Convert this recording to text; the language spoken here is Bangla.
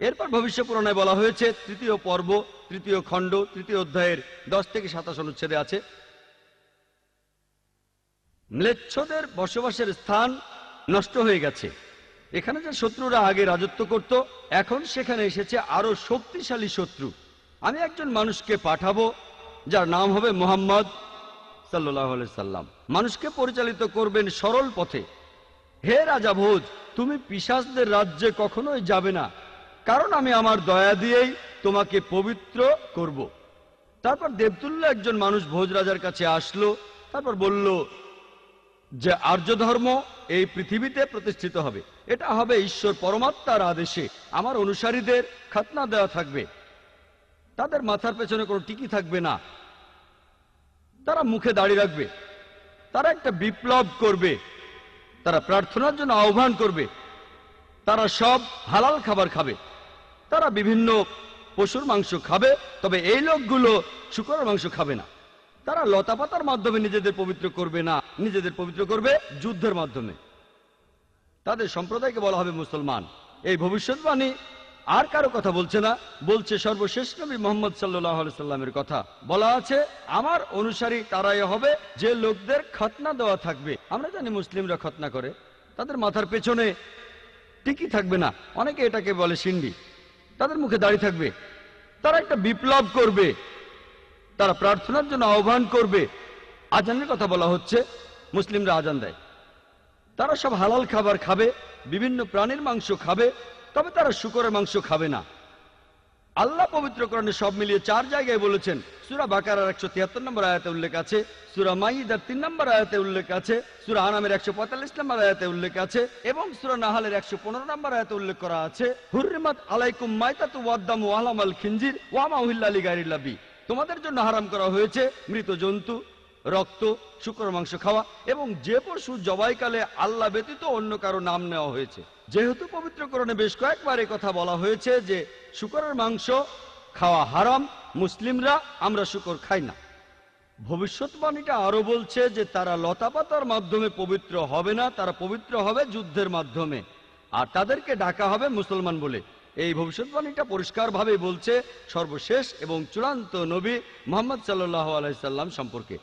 এরপর ভবিষ্য পুরাণায় বলা হয়েছে, তৃতীয় পর্ব, তৃতীয় খণ্ড, তৃতীয় অধ্যায়ের দশ থেকে সাতাশ অনুচ্ছেদে আছে, ম্লেচ্ছদের বসবাসের স্থান নষ্ট হয়ে গেছে। এখানে যে শত্রুরা আগে রাজত্ব করত, এখন সেখানে এসেছে আরও শক্তিশালী শত্রু। আমি একজন মানুষকে পাঠাবো, যার নাম হবে মোহাম্মদ সাল্লাম। মানুষকে পরিচালিত করবেন সরল পথে। হে রাজা ভোজ তুমি পিসাসদের রাজ্যে কখনোই যাবে না। কারণ আমি আমার দয়া দিয়েই তোমাকে পবিত্র করব। তারপর দেবতুল্লা একজন মানুষ ভোজ রাজার কাছে আসলো, তারপর বলল, যে আর্য ধর্ম এই পৃথিবীতে প্রতিষ্ঠিত হবে। এটা হবে ঈশ্বর পরমাত্মার আদেশে। আমার অনুসারীদের খাতনা দেওয়া থাকবে। তাদের মাথার পেছনে কোনো টিকি থাকবে না। তারা মুখে দাড়ি রাখবে। তারা একটা বিপ্লব করবে। তারা প্রার্থনার জন্য আহ্বান করবে। তারা সব হালাল খাবার খাবে। তারা বিভিন্ন পশুর মাংস খাবে, তবে এই লোকগুলো শুকরের মাংস খাবে না। তারা লতাপাতার মাধ্যমে নিজেদের পবিত্র করবে না, নিজেদের পবিত্র করবে যুদ্ধের মাধ্যমে। তাদের সম্প্রদায়কে বলা হবে মুসলমান। এই ভবিষ্যৎবাণী আর কারও কথা বলছে না, বলছে সর্বশেষ নবী মোহাম্মদ সাল্লাহ সাল্লামের কথা। বলা আছে, আমার অনুসারী তারাই হবে যে লোকদের খতনা দেওয়া থাকবে। আমরা জানি মুসলিমরা খতনা করে, তাদের মাথার পেছনে টিকি থাকবে না। অনেকে এটাকে বলে সিন্ডি। তাদের মুখে দাঁড়িয়ে থাকবে। তারা একটা বিপ্লব করবে। তারা প্রার্থনার জন্য আহ্বান করবে। আজানের কথা বলা হচ্ছে, মুসলিমরা আজান দেয়। তারা সব হালাল খাবার খাবে, বিভিন্ন প্রাণীর মাংস খাবে, তবে তারা শুকরের মাংস খাবে না। আল্লাহ পবিত্র করণে সব মিলিয়ে চার জায়গায় বলেছেন। সুরা বাকারার একশো তিয়াত্তর নম্বর আয়াতে উল্লেখ আছে, সুরা মাইদার তিন নম্বর আয়াতে উল্লেখ আছে, সুরা আনামের একশো পঁয়তাল্লিশ নম্বর আয়াতে উল্লেখ আছে এবং সুরা নাহালের একশো পনেরো নম্বর আয়াতে উল্লেখ করা আছে হুরিমাত আলাইকুম মাইতাতু ওয়াদ্দাম ওয়ালাম আল খিঞ্জির ওয়ামা উহিল্লা আলী গাইরিল্লাবি তোমাদের জন্য হারাম করা হয়েছে মৃত জন্তু রক্ত, শুকর মাংস খাওয়া এবং যে পশু জবাইকালে আল্লাহ ব্যতীত অন্য কারও নাম নেওয়া হয়েছে। যেহেতু পবিত্রকরণে বেশ কয়েকবার কথা বলা হয়েছে যে, শুকরের মাংস খাওয়া হারাম, মুসলিমরা আমরা শুকর খাই না। ভবিষ্যৎবাণীটা আরও বলছে যে, তারা লতাপাতার মাধ্যমে পবিত্র হবে না, তারা পবিত্র হবে যুদ্ধের মাধ্যমে। আর তাদেরকে ডাকা হবে মুসলমান বলে। এই ভবিষ্যৎবাণীটা পরিষ্কারভাবে বলছে সর্বশেষ এবং চূড়ান্ত নবী মোহাম্মদ সাল্লাহ আলাইসাল্লাম সম্পর্কে।